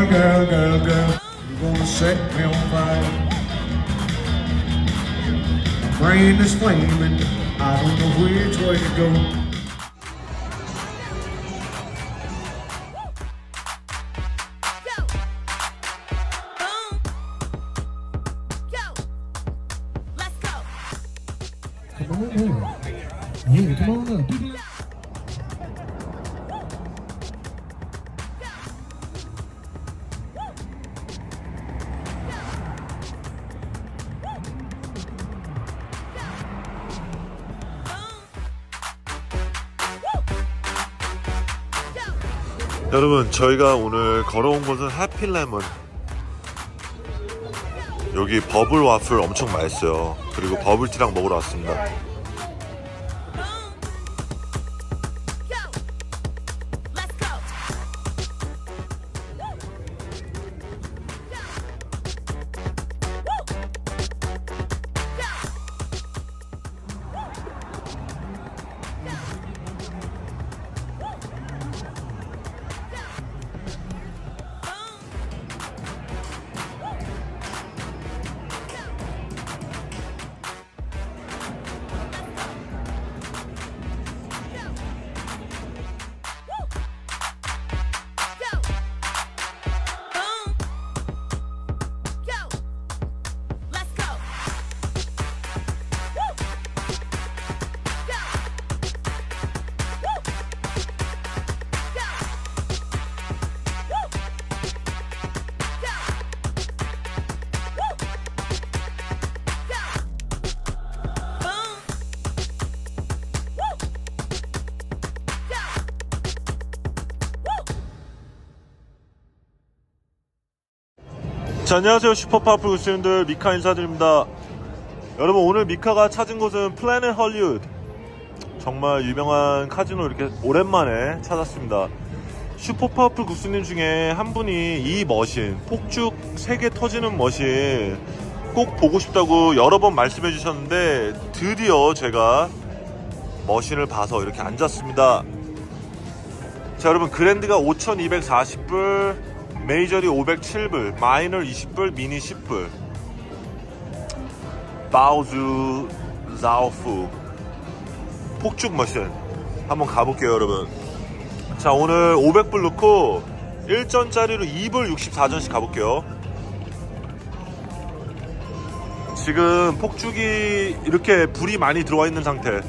Girl, girl, girl, girl, you gonna set me on fire. My brain is flaming, I don't know which way to. Go. 여러분 저희가 오늘 걸어온 곳은 해피레몬. 여기 버블 와플 엄청 맛있어요. 그리고 버블티랑 먹으러 왔습니다 자 안녕하세요. super powerful 구스님들 미카 인사드립니다. 여러분 오늘 미카가 찾은 곳은 Planet Hollywood 정말 유명한 카지노 이렇게 오랜만에 찾았습니다. super powerful 구스님 중에 한 분이 이 machine 폭죽 3개 터지는 machine 꼭 보고 싶다고 여러 번 말씀해 주셨는데 드디어 제가 machine을 봐서 이렇게 앉았습니다. 자 여러분 그랜드가 5240불 메이저리 507불 마이너 20불 미니 10불. 바우즈 자오프. 폭죽 머신. 한번 가볼게요 여러분. 자 오늘 500불 넣고 1전짜리로 2불 64전씩 가볼게요. 지금 폭죽이 이렇게 불이 많이 들어와 있는 상태.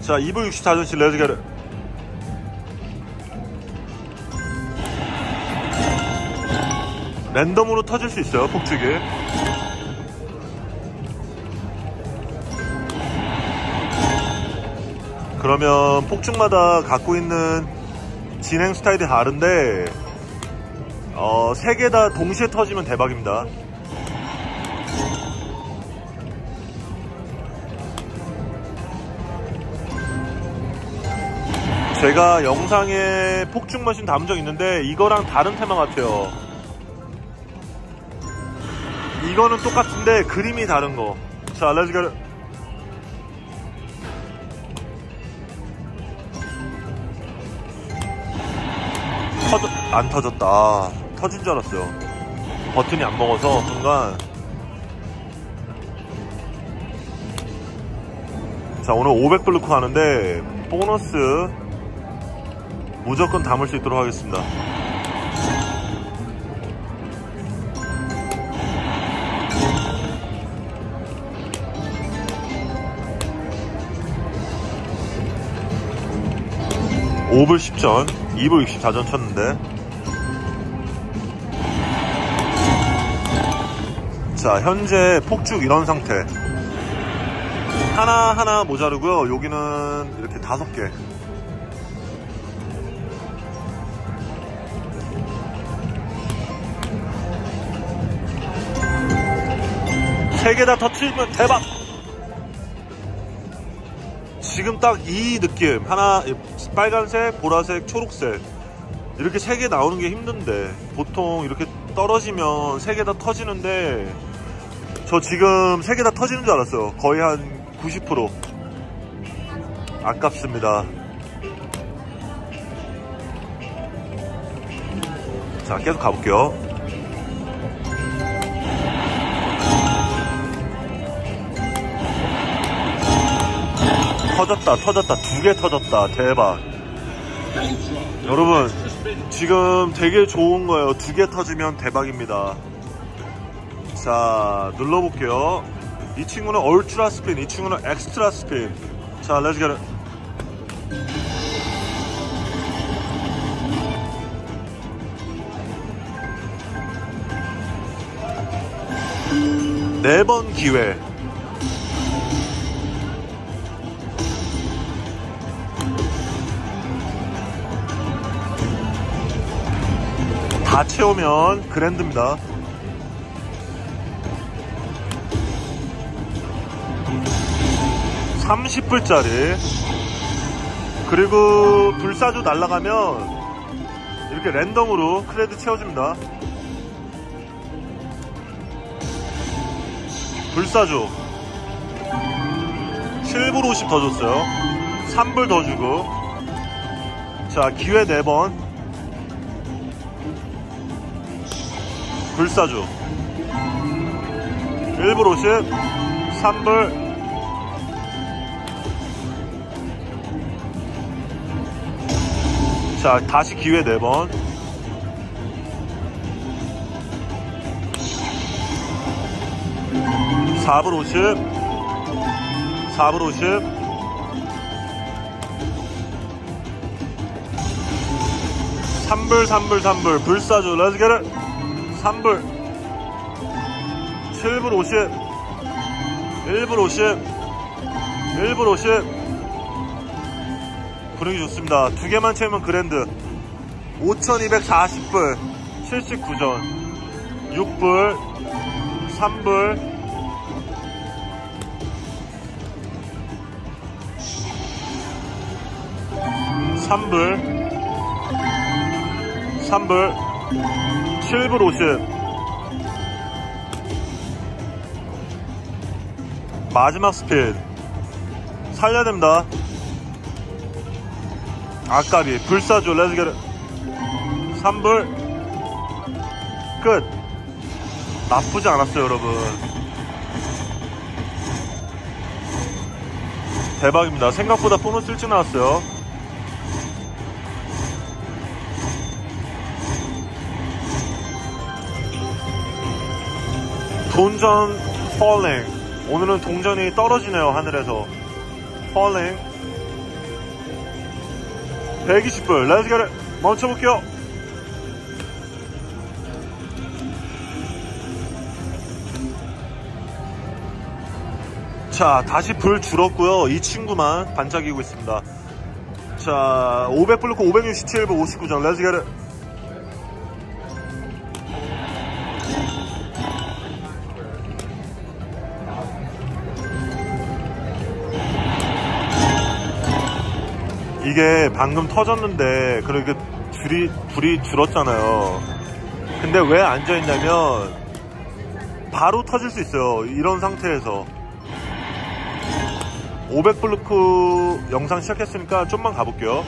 자 2불 64전씩 레즈게르 랜덤으로 터질 수 있어요 폭죽이. 그러면 폭죽마다 갖고 있는 진행 스타일이 다른데 어, 세개다 동시에 터지면 대박입니다. 제가 영상에 폭죽 머신 담은 적 있는데 이거랑 다른 테마 같아요 이거는 똑같은데 그림이 다른 거. 자, 고. 터져, 안 터졌다. 아, 터진 줄 알았어요. 버튼이 안 먹어서 순간. 자, 오늘 500불 넣고 가는데 보너스 무조건 담을 수 있도록 하겠습니다. 오불 10전, 2불 64전 쳤는데. 자, 현재 폭죽 이런 상태. 하나하나 모자르고요. 여기는 이렇게 다섯 개. 세 개 다 터트리면 대박! 지금 딱 이 느낌 하나 빨간색 보라색 초록색. 이렇게 세 개 나오는 게 힘든데 보통 이렇게 떨어지면 세 개 다 터지는데 저 지금 세 개 다 터지는 줄 알았어요. 거의 한 90% 아깝습니다. 자, 계속 가볼게요. 터졌다, 터졌다. 두 개 터졌다. 대박. 여러분, 지금 되게 좋은 거예요. 두 개 터지면 대박입니다. 자, 눌러볼게요. 이 친구는 ultra spin, 이 친구는 extra spin. 자, let's get 네번 기회. 다 채우면 그랜드입니다. 삼십 불짜리. 그리고 불사조 날라가면 이렇게 랜덤으로 크레드 채워줍니다. 불사조. 7불 50 더 줬어요. 3불 더 주고. 자 기회 4번 불사조. 1불 50 3불. 자 다시 기회 4번. 사불 50, 4불 50, 삼불삼불삼불. 불사조 렛츠 겟 잇! 3불. 7불 50 1불 50 1불 50 분위기 좋습니다. 두 개만 채우면 그랜드. 5240불. 79전. 6불 3불. 3불. 3불 7불 50 마지막 스피드 살려야 됩니다. 아까비 불사조 겟 3불. 끝. 나쁘지 않았어요 여러분. 대박입니다. 생각보다 보너스 일찍 나왔어요 돈전 falling. 오늘은 동전이 떨어지네요 하늘에서. falling. 120불 렛츠 겟 멈춰볼게요. 자 다시 불 줄었고요. 이 친구만 반짝이고 있습니다. 자 500불 넣고 567불 59점. 렛츠 겟 이게 방금 터졌는데 그렇게 줄이 불이 줄었잖아요. 근데 왜 앉아 있냐면 바로 터질 수 있어요. 이런 상태에서 500블루크 영상 시작했으니까 좀만 가볼게요.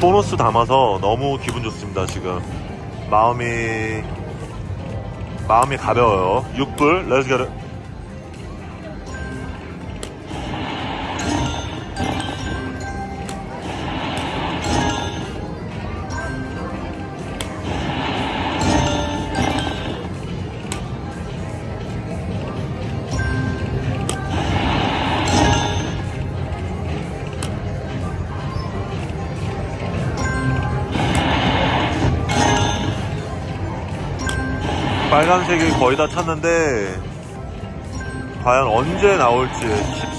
보너스 담아서 너무 기분 좋습니다 지금. 마음이 마음이 가벼워요. 6불 렛츠 겟 빨간색이 거의 다 찼는데 과연 언제 나올지.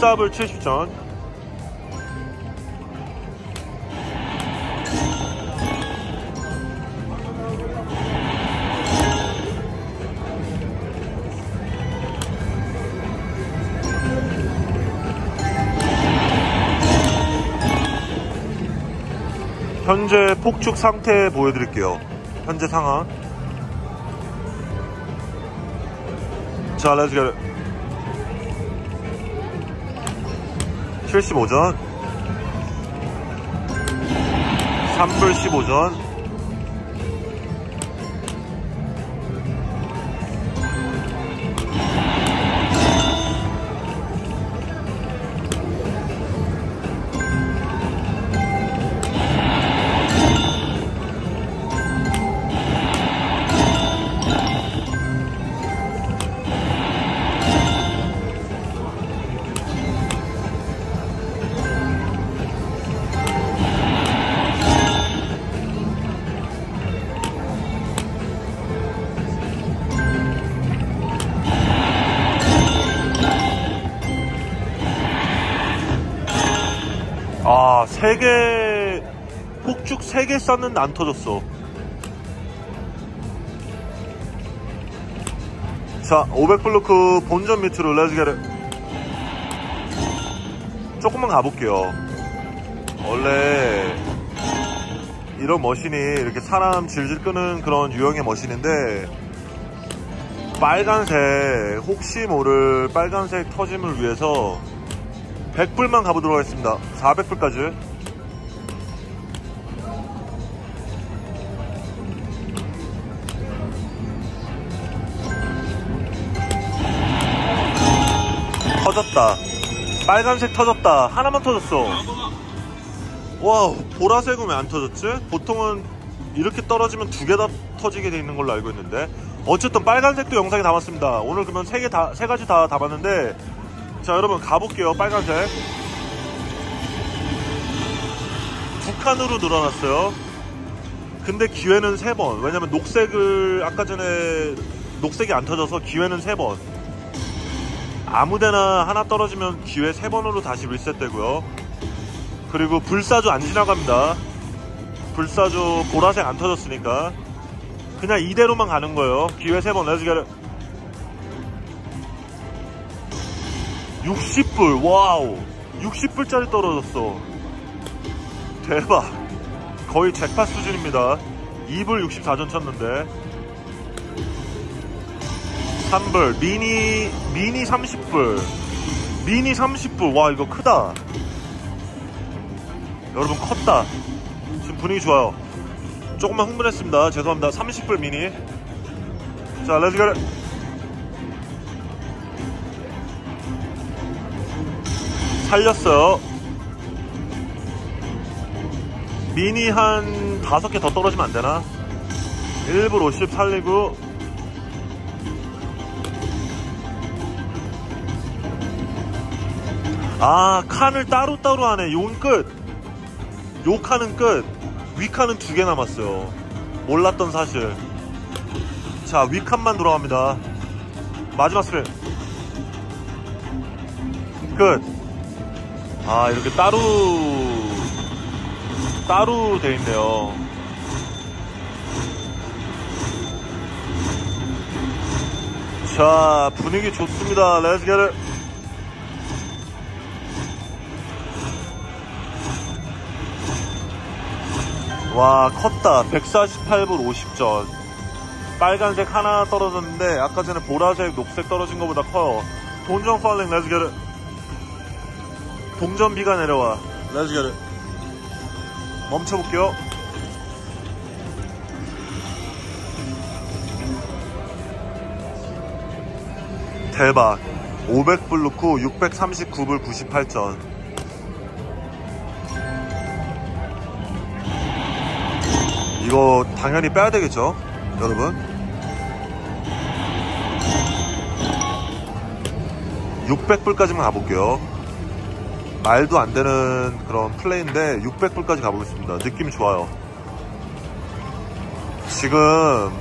14불 70전. 현재 폭축 상태 보여드릴게요. 현재 상황 자, 렛츠 겟 75전. 3불 15전 아, 세 개, 폭죽 세개 쐈는데 안 터졌어. 자, 500블루크 본전 밑으로 레즈게르. 조금만 가볼게요. 원래, 이런 머신이 이렇게 사람 질질 끄는 그런 유형의 머신인데, 빨간색, 혹시 모를 빨간색 터짐을 위해서 100불만 가보도록 하겠습니다. 400불까지. 터졌다. 빨간색 터졌다. 하나만 터졌어. 와우, 보라색은 왜 안 터졌지? 보통은 이렇게 떨어지면 두 개 다 터지게 돼 있는 걸로 알고 있는데. 어쨌든 빨간색도 영상에 담았습니다. 오늘 그러면 세 개 다, 세 가지 다 담았는데, 자 여러분 가볼게요 빨간색 두 칸으로 늘어났어요 근데 기회는 세 번 왜냐면 녹색을 아까 전에 녹색이 안 터져서 기회는 세번 아무데나 하나 떨어지면 기회 세 번으로 다시 리셋되고요. 그리고 불사조 안 지나갑니다. 불사조 보라색 안 터졌으니까 그냥 이대로만 가는 거예요. 기회 세번. 레즈게르 60불. 와우. 60불짜리 떨어졌어. 대박. 거의 잭팟 수준입니다. 2불 64전 쳤는데 3불 미니 미니 30불. 미니 30불. 와 이거 크다. 여러분 컸다. 지금 분위기 좋아요. 조금만 흥분했습니다. 죄송합니다. 30불 미니. 자 let's go 살렸어요. 미니 한 다섯 개더 떨어지면 안 되나? 1불 50 살리고 아 칸을 따로따로 하네 용 끝. 요 칸은 끝. 위 칸은 두 개 남았어요. 몰랐던 사실. 자, 위 칸만 돌아갑니다. 마지막 스핀. 끝. 아 이렇게 따로 따로 돼 있네요. 자 분위기 좋습니다. let's get 와 컸다 148불 50전 빨간색 하나 떨어졌는데 아까 전에 보라색 녹색 떨어진 것보다 커요 돈정 팔링 let's get 동전비가 내려와. let's get 멈춰볼게요. 대박. 500불 넣고 639불 98전. 이거 당연히 빼야 되겠죠? 여러분. 600불까지만 가볼게요. 말도 안 되는 그런 플레이인데 600불까지 가보겠습니다. 느낌이 좋아요. 지금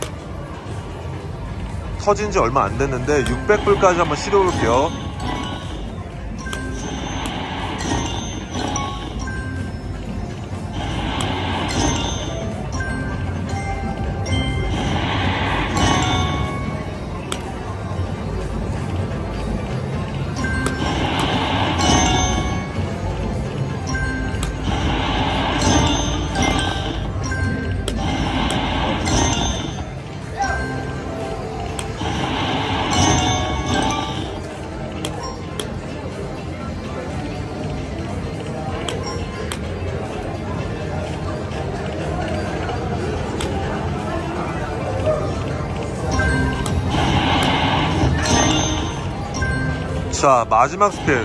터진 지 얼마 안 됐는데 600불까지 한번 시도해 볼게요. 자 마지막 스핀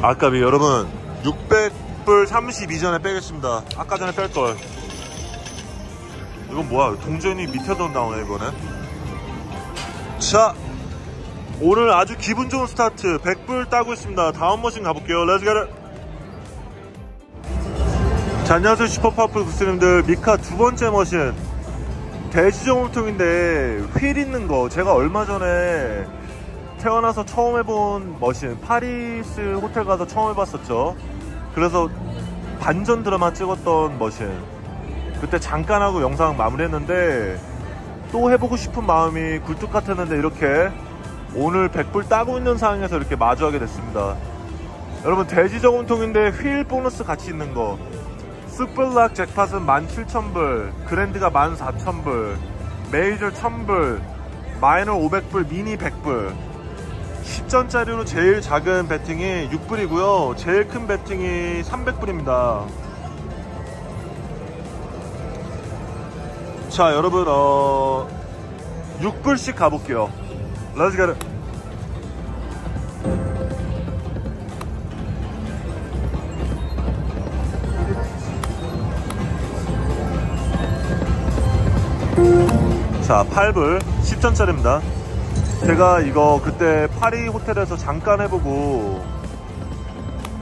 아까비 여러분 600불 32전에 빼겠습니다. 아까 전에 뺄걸. 이건 뭐야? 동전이 밑에도 나오네 이거는. 자 오늘 아주 기분 좋은 스타트. 100불 따고 있습니다. 다음 machine 가볼게요. let's get it 자 안녕하세요. 슈퍼파플 구스님들. 미카 두 번째 machine 대지정울통인데 휠 있는 거. 제가 얼마 전에 태어나서 처음 해본 머신. 파리스 호텔 가서 처음 해봤었죠. 그래서 반전 드라마 찍었던 머신. 그때 잠깐 하고 영상 마무리했는데 또 해보고 싶은 마음이 굴뚝 같았는데 이렇게 오늘 100불 따고 있는 상황에서 이렇게 마주하게 됐습니다. 여러분 대지저금통인데 휠 보너스 같이 있는 거 슈플락 잭팟은 17,000불 grand가 14,000불 메이저 1,000불 마이너 500불 미니 100불. 10전짜리로 제일 작은 배팅이 6불이고요. 제일 큰 배팅이 300불입니다. 자 여러분 어 6불씩 가볼게요. let's get it 자 8불 10전짜리입니다. 제가 이거 그때 파리 호텔에서 잠깐 해보고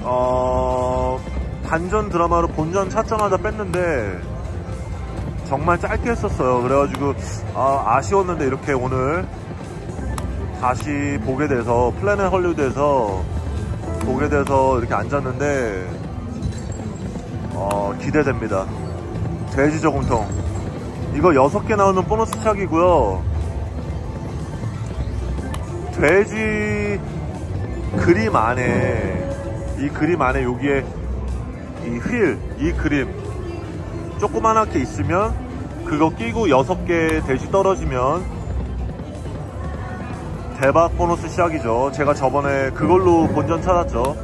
어 반전 드라마로 본전 찾자마자 뺐는데 정말 짧게 했었어요. 그래가지고 아, 쉬웠는데 이렇게 오늘 다시 보게 돼서 플래닛 헐리우드에서 보게 돼서 이렇게 앉았는데 어, 기대됩니다. 돼지 저금통 이거 6개 나오는 보너스 착이고요 돼지 그림 안에 이 그림 안에 여기에 이 휠, 이 그림 조그만하게 있으면 그거 끼고 6개 돼지 떨어지면 대박 보너스 시작이죠. 제가 저번에 그걸로 본전 찾았죠.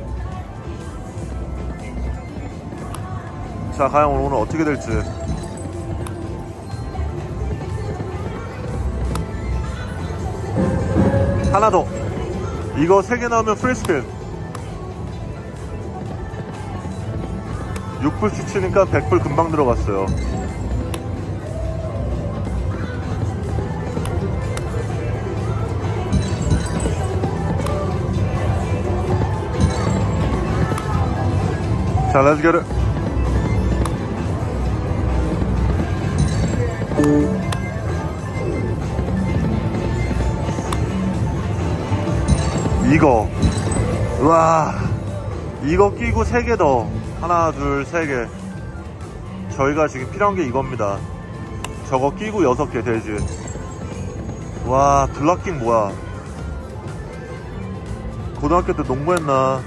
자, 과연 오늘 어떻게 될지. 하나 더. 이거 3개 나오면 프리스핀. 6불씩 치니까 100불 금방 들어갔어요. 자, let's. 이거. 와. 이거 끼고 3개 더. 하나, 둘, 세 개. 저희가 지금 필요한 게 이겁니다. 저거 끼고 6개 돼지. 와, 블락킹 뭐야. 고등학교 때 농구했나.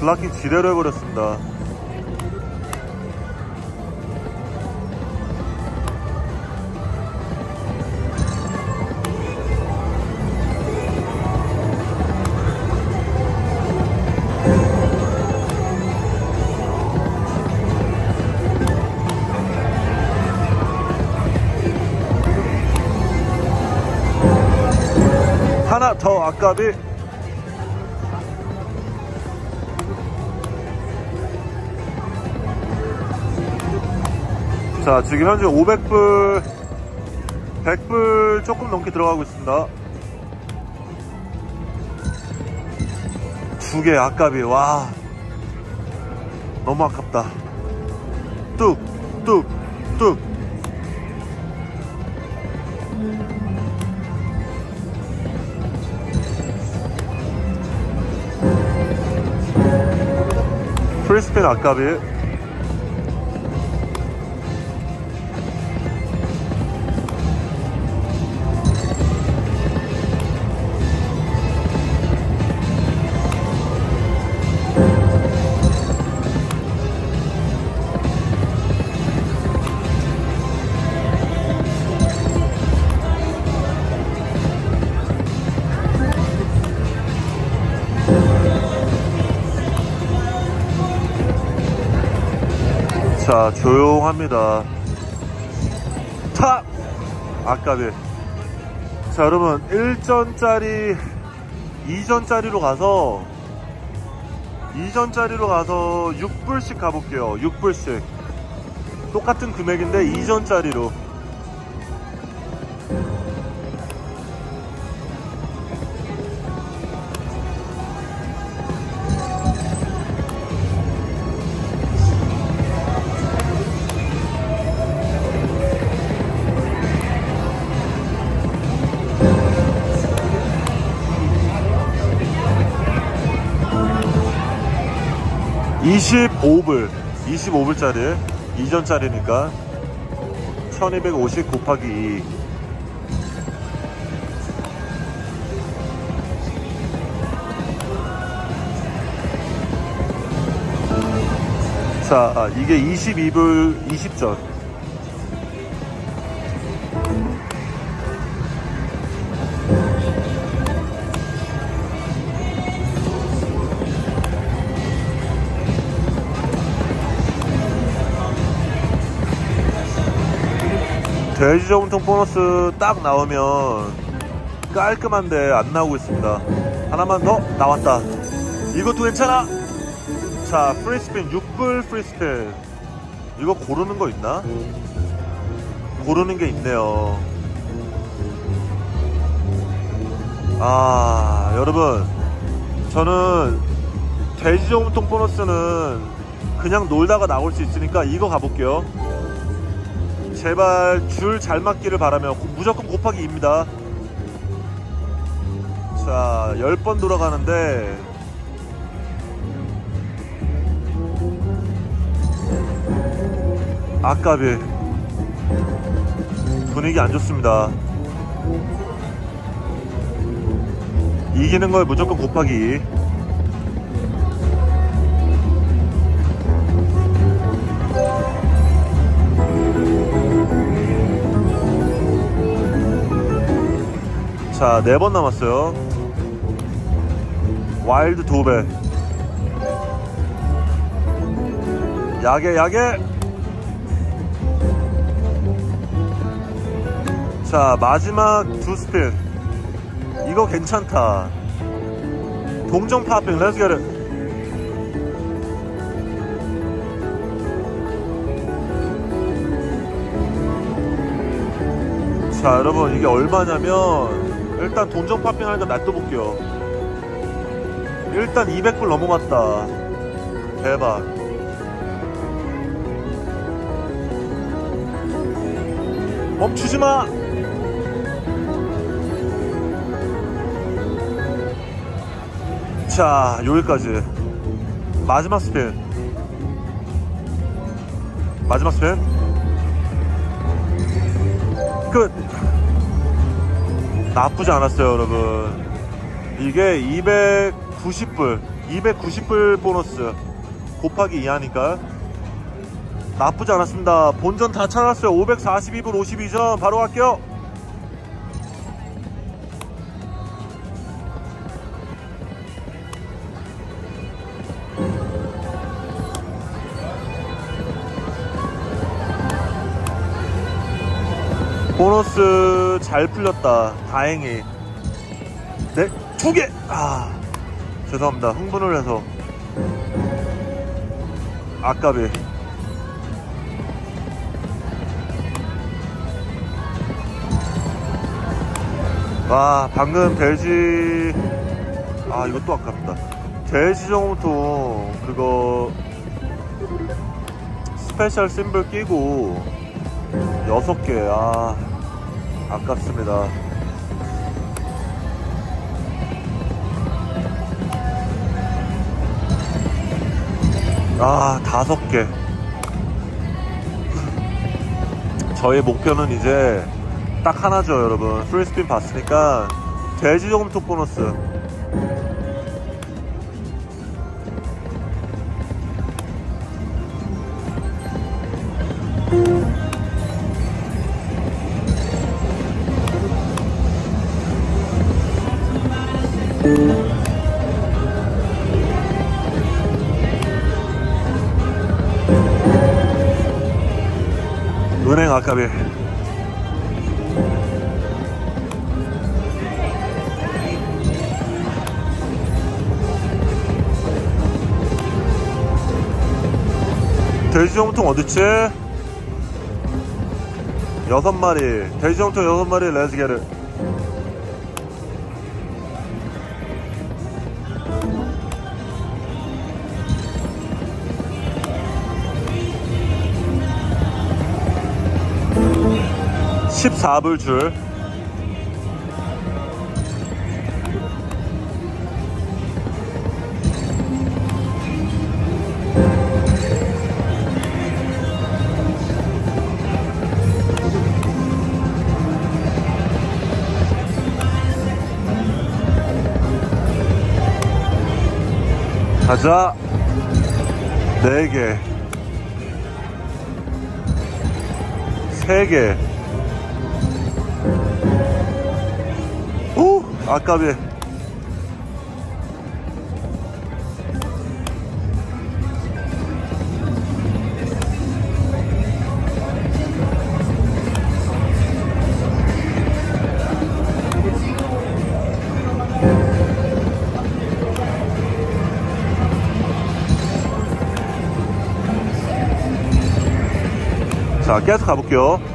블락킹 지대로 해버렸습니다. 아까비. 자 지금 현재 500불 100불 조금 넘게 들어가고 있습니다. 두 개 아까비 와. 너무 아깝다. 뚝뚝뚝 프리스핀 자 조용합니다. 탑 아까비. 자 여러분 1전짜리 2전짜리로 가서 2전짜리로 가서 6불씩 가볼게요. 6불씩. 똑같은 금액인데 2전짜리로 (25불) (25불짜리) (2전짜리니까) (1250) 곱하기 2 자, 아, 이게 22불 20전. 돼지 저금통 보너스 딱 나오면 깔끔한데 안 나오고 있습니다. 하나만 더 나왔다. 이것도 괜찮아. 자, 프리스핀 6불 프리스핀. 이거 고르는 거 있나? 고르는 게 있네요. 아, 여러분. 저는 돼지 저금통 보너스는 그냥 놀다가 나올 수 있으니까 이거 가볼게요. 제발 줄 잘 맞기를 바라며 고- 무조건 곱하기 2입니다. 자, 10번 돌아가는데 아까비 분위기 안 좋습니다. 이기는 걸 무조건 곱하기 자, 네 번 남았어요. 와일드 두 배. 야게, 야게! 자, 마지막 두 스핀. 이거 괜찮다. 동전 파핑, 렛츠 겟 잇. 자, 여러분, 이게 얼마냐면, 일단 동전 파핑 하니까 놔둬볼게요. 일단 200불 넘어갔다. 대박. 멈추지 마! 자, 여기까지. 마지막 스핀. 마지막 스핀. 끝. 나쁘지 않았어요, 여러분. 이게 290불, 290불 보너스 곱하기 2 하니까 나쁘지 않았습니다. 본전 다 찾았어요. 542불 52점 바로 갈게요. 보너스 잘 풀렸다. 다행히. 네, 초계! 아, 죄송합니다. 흥분을 해서. 아까비. 와, 방금 돼지. 아, 이것도 아깝다. 돼지 정통, 그거. special symbol 끼고, 여섯 개, 아, 아깝습니다. 아, 다섯 개. 저의 목표는 이제 딱 하나죠, 여러분. free spin 봤으니까 돼지 저금통 보너스. 값에 돼지정통 어딨지? 여섯 마리. 돼지정통 여섯 마리 레즈게르. (14불) 줄 가자. 네 개. 세 개. 아까비. 자, 계속 가볼게요.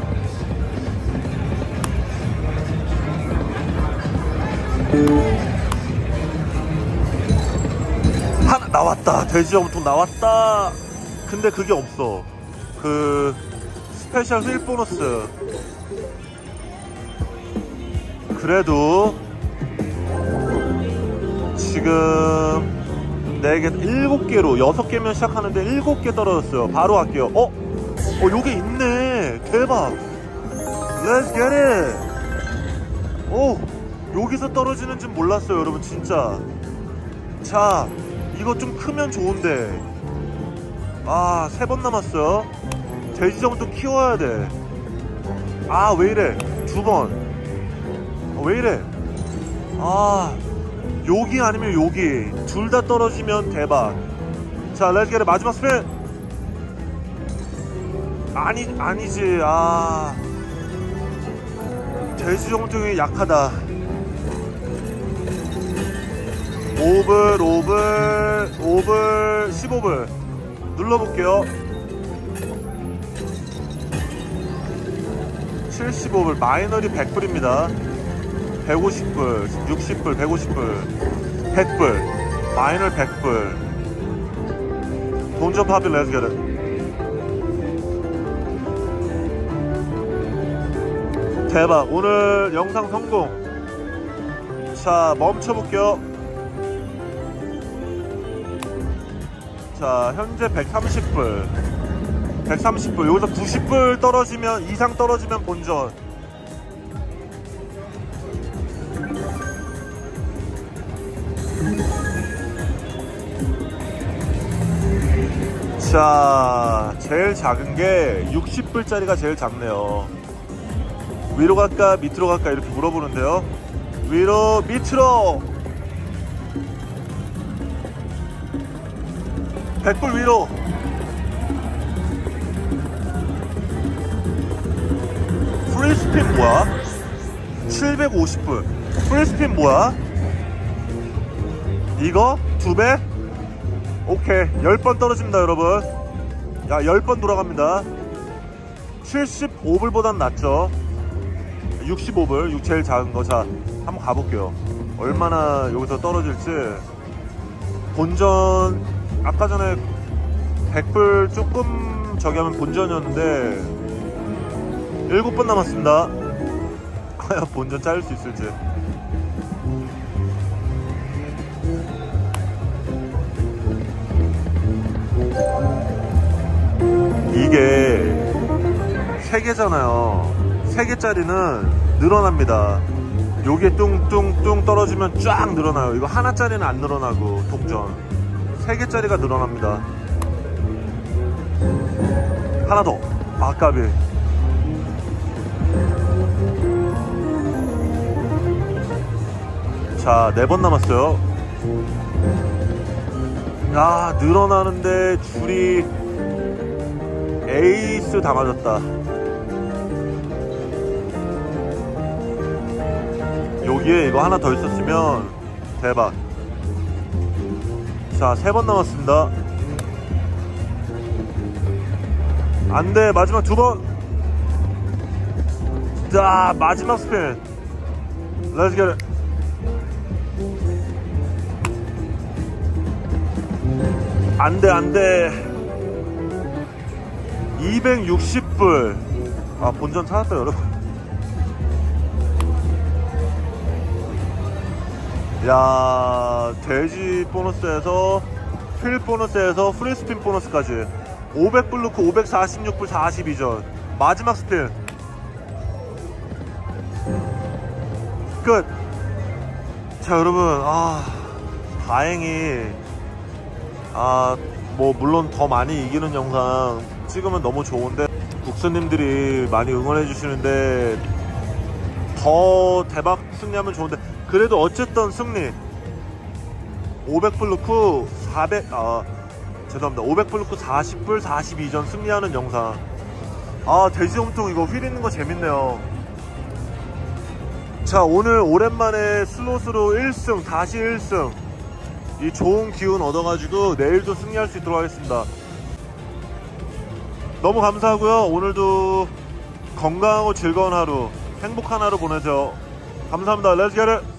하나 나왔다. 돼지저금통 나왔다. 근데 그게 없어. 그 special wheel 보너스. 그래도 지금 4개, 7개로 6개면 시작하는데 7개 떨어졌어요. 바로 갈게요. 어? 어, 요게 있네. 대박. Let's. 오, 여기서 떨어지는 줄 몰랐어요, 여러분, 진짜. 자, 이거 좀 크면 좋은데. 아, 세 번 남았어요. 돼지 좀 더 키워야 돼. 아, 왜 이래? 두 번. 어, 왜 이래? 아, 여기 아니면 여기. 둘 다 떨어지면 대박. 자, let's get 마지막 스핀. 아니 아니지 아 돼지 정통이 약하다 5불 5불 5불 15불 눌러볼게요. 75불 마이너리 100불입니다. 150불 60불 150불 100불 마이너 100불. 돈좀 파빌 레즈게르 대박 오늘 영상 성공. 자 멈춰볼게요 자 현재 130불. 130불. 여기서 90불 떨어지면 이상 떨어지면 본전. 자 제일 작은 게 60불짜리가 제일 작네요. 위로 갈까 밑으로 갈까 이렇게 물어보는데요. 위로 밑으로 100불 위로 프리스핀 뭐야? 750불 프리스핀 뭐야? 이거? 두 배? 오케이 10번 떨어집니다 여러분 야 10번 돌아갑니다 75불보단 낫죠 65불, 6 제일 작은 거. 자, 한번 가볼게요. 얼마나 여기서 떨어질지. 본전, 아까 전에 100불 조금 저기 하면 본전이었는데, 7번 남았습니다. 과연 본전 짜일 수 있을지. 이게 3개잖아요. 3개짜리는 늘어납니다. 요게 뚱뚱뚱 떨어지면 쫙 늘어나요. 이거 하나짜리는 안 늘어나고 독전. 3개짜리가 늘어납니다. 하나 더. 아까비. 자, 네 번 남았어요. 야, 늘어나는데 줄이 에이스 다 맞았다. 여기에 이거 하나 더 있었으면 대박. 자, 세 번 남았습니다. 안 돼 마지막 두 번. 자 마지막 스핀 Let's get it. 안 돼 안 돼. 260불. 아 본전 찾았다 여러분 야 돼지 보너스에서 필 보너스에서 프리스핀 보너스까지. 500불 넣고 546불 42전. 마지막 스핀 끝. 자 여러분 아 다행히 아 뭐 물론 더 많이 이기는 영상 찍으면 너무 좋은데 국수님들이 많이 응원해 주시는데 더 대박 승리하면 좋은데 그래도 어쨌든 승리. 500불 넣고 400 아 죄송합니다. 500불 넣고 40불 42전 승리하는 영상. 아 돼지홈통 이거 휠 있는 거 재밌네요. 자 오늘 오랜만에 슬롯으로 1승 다시 1승. 이 좋은 기운 얻어가지고 내일도 승리할 수 있도록 하겠습니다. 너무 감사하고요. 오늘도 건강하고 즐거운 하루 행복한 하루 보내세요. 감사합니다. let's get it